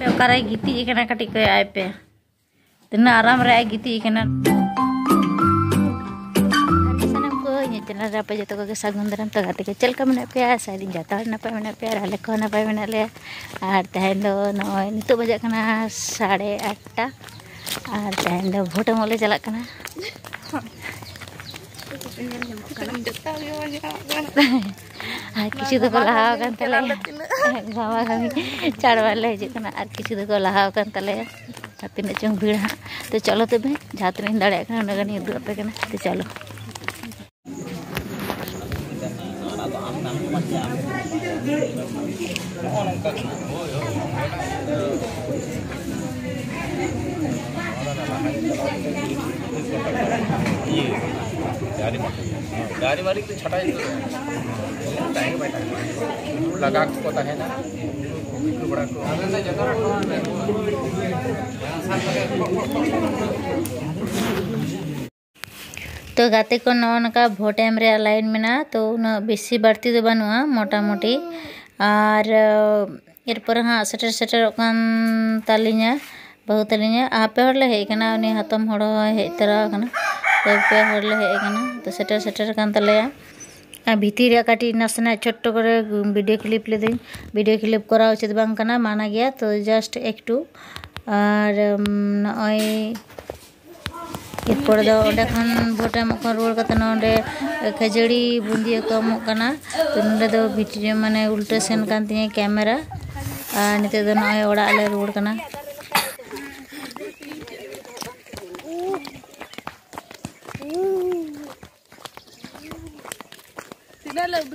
पे ओकारे गिती इकना कटी को आय पे तना आराम रे गिती इकना सनम को ये चैनल रे पे जतो को सागुन दरम तो गाते के चल का मने पे साइड जाता हर नपे मने पे आले को नपे मने ले आर तहन दो नय नितो बजे कना साढ़े आठटा आर तहन दो भोट मोले चला कना ᱟᱨ ᱠᱤᱪᱷᱩ ᱫᱚᱠᱚ ᱞᱟᱦᱟ ᱟᱠᱟᱱ ᱛᱟᱞᱮᱭᱟ ᱜᱟᱢᱟ ᱜᱟᱢᱤ ᱪᱟᱲᱣᱟᱞ ᱞᱮ ᱦᱤᱡᱩᱜ ᱠᱟᱱᱟ ᱟᱨ ᱠᱤᱪᱷᱩ ᱫᱚᱠᱚ ᱞᱟᱦᱟ ᱟᱠᱟᱱ ᱛᱟᱞᱮᱭᱟ ᱟᱨ ᱛᱤᱱᱟᱹᱜ ᱪᱚᱝ ᱵᱷᱤᱲ ᱦᱟᱸᱜ ᱛᱚ ᱪᱚᱞᱚ ᱛᱚᱵᱮ ᱡᱟᱦᱟᱸ ᱛᱤᱱᱟᱹᱜ ᱤᱧ ᱫᱟᱲᱮᱭᱟᱜ ᱠᱟᱱᱟ ᱩᱱᱟᱹᱜ ᱜᱟᱱᱤᱧ ᱩᱫᱩᱜ ᱟᱯᱮ ᱠᱟᱱᱟ ᱛᱚ ᱪᱚᱞᱚ ᱱᱚᱜᱼᱚ ᱱᱚᱝᱠᱟ ᱠᱟᱱᱟ ᱦᱳᱭ ᱦᱳᱭ गाड़ी मारी गाड़ी मारी तो छटा तो टाइम बाई टाइम लगा को तहना बड़ा को। तो गाते को नौनका भोट एम रे लाइन में ना तो उन बेसी बढ़ती तो बनुआ मोटा मोटी और इरपर हाँ, हाँ सेटर सेटर ताली बहुत ताली आप हतम हड़ो हड़ हेतरा भितर काटी नाचना छोट कर भिडियो क्लिप ले दिन भिडियो क्लिप करा, उचित बाना माना गया। तो जस्ट एकटू और नई भोटे मुखन रुआ करते ना खेजड़ी को अमुकना तो ना भितर मैं उल्टे सेन कैमेरा और नीत ना रुआ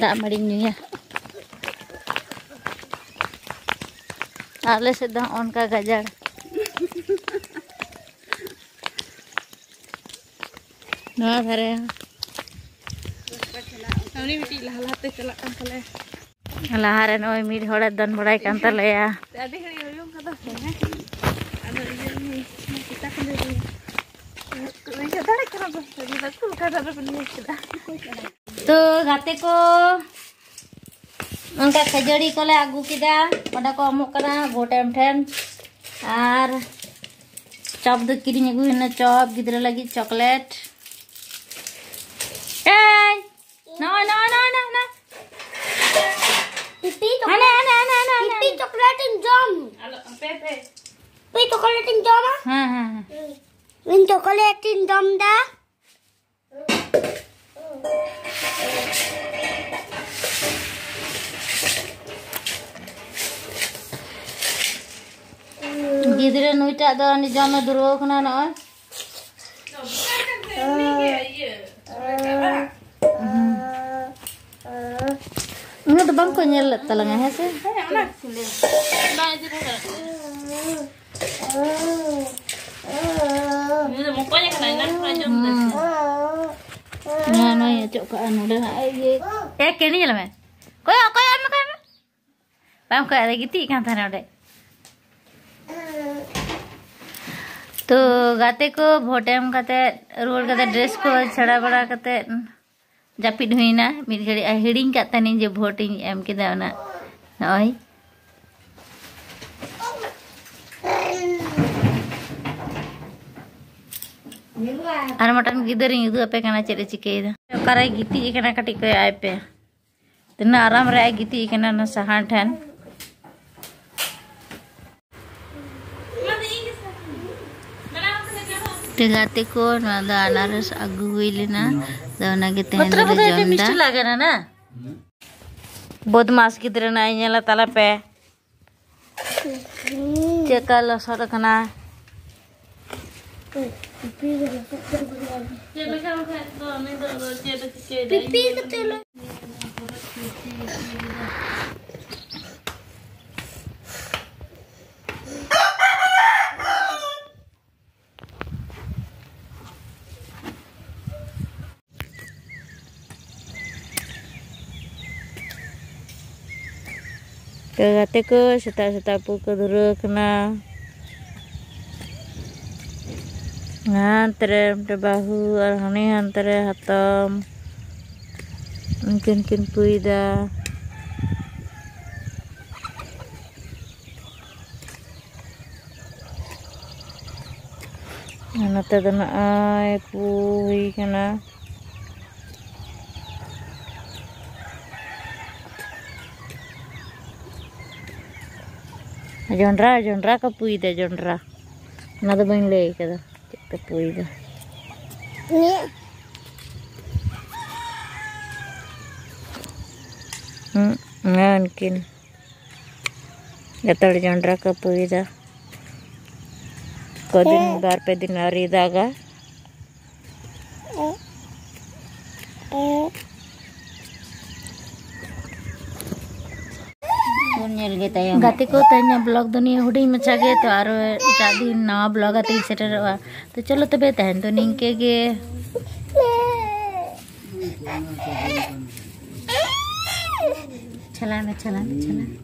Daa marin nyo sedang on kagajar. Na pare. Ani kan. Laharan oi horat dan kan ya तो गाते को उनका खजड़ी को ले आगू किदा ओडा को अमुक कना भोट एम ठेन आर चॉप दो किरिंग आगू हिना चॉप गिदरे लगी चॉकलेट ए no no no no no Pipi आने आने आने आने pipi coklat yang jam. Pepe. Pipi coklat yang jam ah. हाँ हाँ हाँ Min coklat yang jam dah. गिदरे नुईटा दो নুইটা তো জন্য দূর ওখানে নয় ᱩᱱᱟᱹᱜ ᱫᱚ ᱵᱟᱝᱠᱚ ᱧᱮᱞ ᱞᱮᱫ ᱛᱟᱞᱟᱝᱟ ᱦᱮᱸ ᱥᱮ ᱱᱚᱣᱟ ᱱᱚᱣᱟᱧ ᱚᱪᱚᱜ ᱠᱟᱜᱼᱟ ᱱᱚᱰᱮ ᱮ ᱠᱮᱱᱤ ᱧᱮᱞ ᱢᱮ ᱠᱚᱭᱚᱜ ᱠᱚᱭᱚᱜ ᱢᱮ ᱠᱚᱭᱚᱜ ᱢᱮ ᱵᱟᱢ ᱠᱚᱭᱚᱜ ᱜᱤᱛᱤᱡ ᱠᱟᱱ ᱛᱟᱦᱮᱱᱟ ᱚᱸᱰᱮ तो गाते को भोटेम काते रुवर काते ड्रेस को छड़ा बड़ा काते जापिद हुईना मिद घड़ी हिड़िंग काते नहीं जे भोटिंग एम के दाना नॉय ᱟᱨ ᱢᱤᱫᱴᱟᱝ ᱜᱤᱫᱟᱹᱨᱤᱧ ᱩᱫᱩᱜ ᱟᱯᱮ ᱠᱟᱱᱟ ᱪᱮᱫ ᱮ ᱪᱤᱠᱟᱹᱭᱮᱫᱟ ᱚᱠᱟᱨᱮ ᱜᱤᱛᱤᱡ ᱟᱠᱟᱱᱟ ᱠᱟᱹᱴᱤᱡ ᱠᱚᱭ ᱟᱭ ᱯᱮ ᱛᱤᱱᱟᱹᱜ ᱟᱨᱟᱢ ᱨᱮ ᱟᱡ ᱜᱤᱛᱤᱡ ᱟᱠᱟᱱᱟ ᱚᱱᱟ ᱥᱟᱦᱟᱱ ᱴᱷᱮᱱ tingati ko na da alaras aguwili na daw nagiti Betul betul jonda bod mas gidra na inyala talape cekal lo sorok na Pipi, pipi, pipi, pipi, pipi, pipi, pipi, pipi, pipi, pipi, pipi, pipi, pipi Kagate ko seta-seta po kena, nganterin ngantre ini arhani antre hatam. Mungkin kin puida Anak ada naik kena. Jonra, Jonra kapuida, Jonra. Nada bang yung lake? Kapuida. Nya. Hmm, mungkin. kin. Gatal Jonra kapuida. Kau din eh. mo bar pwede narida ka? Eh. Eh. ᱠᱟᱫᱟ ᱪᱮᱫ ᱠᱚ ᱯᱩᱭᱫᱟ Ni. ᱦᱩᱸ ᱚᱱᱟ ᱩᱱᱠᱤᱱ ᱡᱚᱛᱚ ᱦᱚᱲ ᱡᱚᱱᱰᱨᱟ ᱠᱚ ᱯᱩᱭᱫᱟ ᱠᱚᱫᱤᱱ ᱵᱟᱨ ᱯᱮ ᱫᱤᱱ ᱟᱹᱣᱨᱤ ᱫᱟᱜᱟ गाते को तैया ब्लॉग दुनी हुडिंग मचा गे तो आरो एटा दिन नवा ब्लॉग आते सेटरवा तो चलो तबे तहन तो निंके गे चला ना चला ना चला